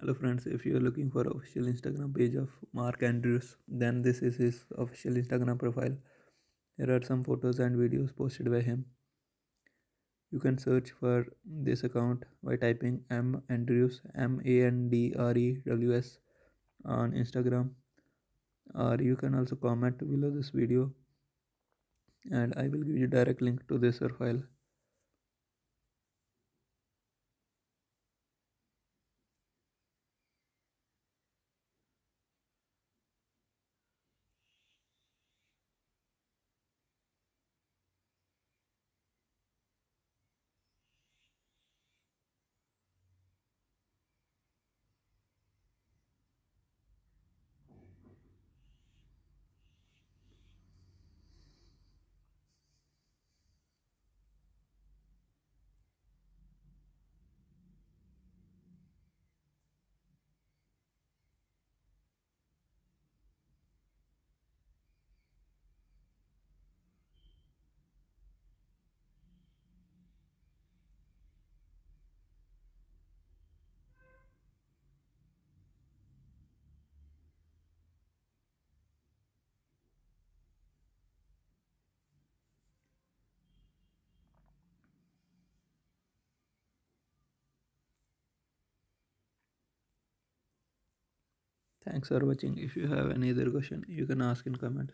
Hello friends, if you are looking for official Instagram page of Mark Andrews, then this is his official Instagram profile. Here are some photos and videos posted by him. You can search for this account by typing M Andrews M A N D R E W S on Instagram or you can also comment below this video and I will give you direct link to this profile. Thanks for watching. If you have any other question, you can ask in comment.